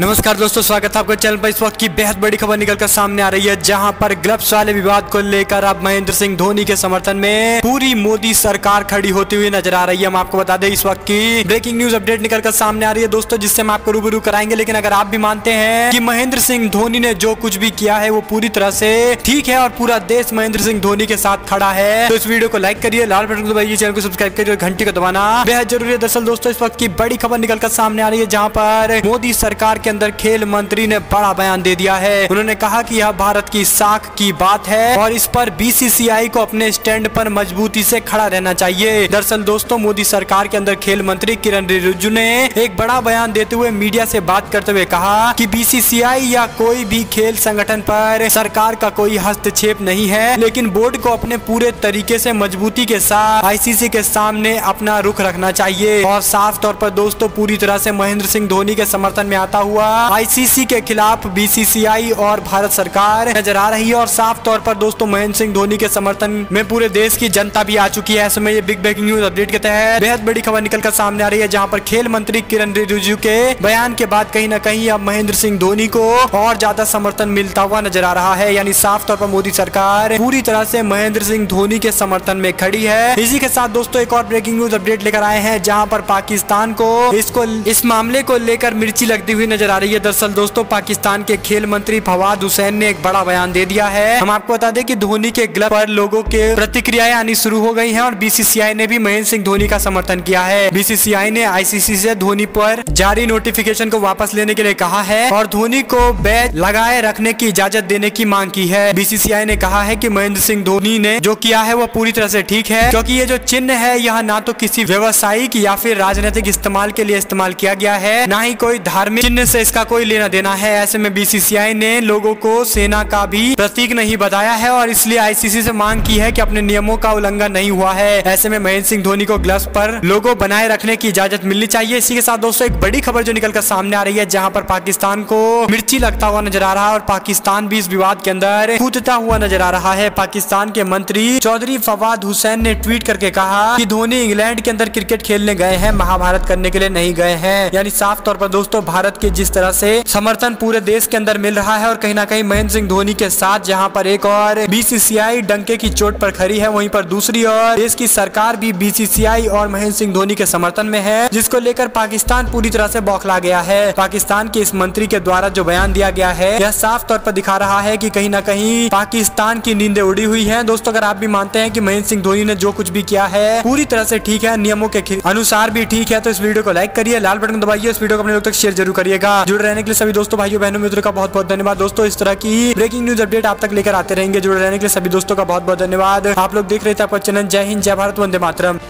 नमस्कार दोस्तों, स्वागत है आपका चैनल पर। इस वक्त की बेहद बड़ी खबर निकलकर सामने आ रही है, जहाँ पर ग्लव्स वाले विवाद को लेकर अब महेंद्र सिंह धोनी के समर्थन में पूरी मोदी सरकार खड़ी होती हुई नज़र आ रही है। हम आपको बता दें, इस वक्त की ब्रेकिंग न्यूज़ अपडेट निकलकर सामने आ रही है दोस्तों, जिससे हम आपको रूबरू कराएँगे। लेकिन अगर आप भी मानते हैं की महेंद्र सिंह धोनी ने जो कुछ भी किया है, वो पूरी तरह से ठीक है और पूरा देश महेंद्र सिंह धोनी के साथ खड़ा है तो इस वीडियो को लाइक करिए, लाल बटन को दबाइए, चैनल को सब्सक्राइब करिए घंटी को दबाना बेहद ज़रूरी है। दरअसल दोस्तों, इस वक्त की बड़ी खबर निकलकर सामने आ रही है, जहाँ पर मोदी सरकार के अंदर खेल मंत्री ने बड़ा बयान दे दिया है। उन्होंने कहा कि यह भारत की साख की बात है और इस पर बीसीसीआई को अपने स्टैंड पर मजबूती से खड़ा रहना चाहिए। दरअसल दोस्तों, मोदी सरकार के अंदर खेल मंत्री किरण रिजिजू ने एक बड़ा बयान देते हुए मीडिया से बात करते हुए कहा कि बीसीसीआई या कोई भी खेल संगठन पर सरकार का कोई हस्तक्षेप नहीं है, लेकिन बोर्ड को अपने पूरे तरीके से मजबूती के साथ आईसीसी के सामने अपना रुख रखना चाहिए। और साफ़ तौर पर दोस्तों, पूरी तरह से महेंद्र सिंह धोनी के समर्थन में आता हुआ आईसीसी के खिलाफ बीसीसीआई और भारत सरकार नज़र आ रही है और साफ़ तौर पर दोस्तों, महेंद्र सिंह धोनी के समर्थन में पूरे देश की जनता भी आ चुकी है। ऐसे में ये बिग ब्रेकिंग न्यूज़ अपडेट के तहत बेहद बड़ी खबर निकल कर सामने आ रही है, जहाँ पर खेल मंत्री किरण रिजिजू के बयान के बाद कहीं ना कहीं अब महेंद्र सिंह धोनी को और ज़्यादा समर्थन मिलता हुआ नज़र आ रहा है। यानी साफ़ तौर पर मोदी सरकार पूरी तरह से महेंद्र सिंह धोनी के समर्थन में खड़ी है। इसी के साथ दोस्तों, एक और ब्रेकिंग न्यूज़ अपडेट लेकर आए हैं, जहाँ पर पाकिस्तान को इसको, इस मामले को लेकर मिर्ची लगती हुई नज़र आ रही है। दरअसल दोस्तों, पाकिस्तान के खेल मंत्री फवाद हुसैन ने एक बड़ा बयान दे दिया है। हम आपको बता दें कि धोनी के ग्लब पर लोगों के प्रतिक्रियाएँ आनी शुरू हो गई हैं और बीसीसीआई ने भी महेंद्र सिंह धोनी का समर्थन किया है। बीसीसीआई ने आईसीसी से धोनी पर जारी नोटिफिकेशन को वापस लेने के लिए कहा है और धोनी को बैच लगाए रखने की इजाज़त देने की मांग की है। बीसीसीआई ने कहा है की महेंद्र सिंह धोनी ने जो किया है वो पूरी तरह से ठीक है, क्योंकि ये जो चिन्ह है, यह ना तो किसी व्यवसायिक या फिर राजनीतिक इस्तेमाल के लिए इस्तेमाल किया गया है, न ही कोई धार्मिक चिन्ह से इसका कोई लेना देना है। ऐसे में बीसीसीआई ने लोगों को सेना का भी प्रतीक नहीं बताया है और इसलिए आईसीसी से मांग की है कि अपने नियमों का उल्लंघन नहीं हुआ है। ऐसे में महेंद्र सिंह धोनी को ग्लव्स पर लोगो बनाए रखने की इजाज़त मिलनी चाहिए। इसी के साथ दोस्तों, एक बड़ी खबर जो निकलकर सामने आ रही है, जहाँ पर पाकिस्तान को मिर्ची लगता हुआ नज़र आ रहा है और पाकिस्तान भी इस विवाद के अंदर कूदता हुआ नज़र आ रहा है। पाकिस्तान के मंत्री चौधरी फवाद हुसैन ने ट्वीट करके कहा कि धोनी इंग्लैंड के अंदर क्रिकेट खेलने गए हैं, महाभारत करने के लिए नहीं गए हैं। यानी साफ़ तौर पर दोस्तों, भारत के जिस तरह से समर्थन पूरे देश के अंदर मिल रहा है और कहीं ना कहीं महेंद्र सिंह धोनी के साथ जहाँ पर एक और बीसीसीआई डंके की चोट पर खड़ी है, वहीं पर दूसरी ओर देश की सरकार भी बीसीसीआई और महेंद्र सिंह धोनी के समर्थन में है, जिसको लेकर पाकिस्तान पूरी तरह से बौखला गया है। पाकिस्तान के इस मंत्री के द्वारा जो बयान दिया गया है, यह साफ़ तौर पर दिखा रहा है की कहीं ना कहीं पाकिस्तान की नींदें उड़ी हुई है। दोस्तों, अगर आप भी मानते हैं कि महेंद्र सिंह धोनी ने जो कुछ भी किया है, पूरी तरह से ठीक है, नियमों के अनुसार भी ठीक है तो इस वीडियो को लाइक करिए, लाल बटन दबाइए, इस वीडियो को अपने लोग तक शेयर ज़रूर करिएगा। जुड़े रहने के लिए सभी दोस्तों, भाइयों, बहनों, मित्रों का बहुत बहुत धन्यवाद। दोस्तों, इस तरह की ब्रेकिंग न्यूज़ अपडेट आप तक लेकर आते रहेंगे। जुड़े रहने के लिए सभी दोस्तों का बहुत बहुत धन्यवाद। आप लोग देख रहे थे आपका चैनल। जय हिंद, जय भारत, वंदे मातरम।